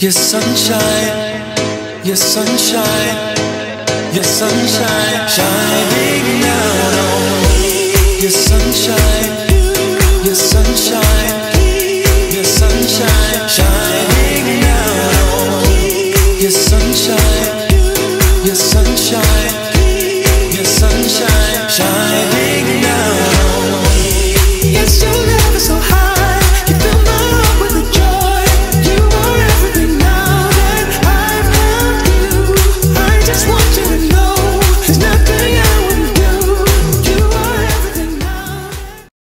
Your sunshine, your sunshine, your sunshine, shining down on me. Your sunshine, your sunshine, your sunshine, shining down on me. Your sunshine.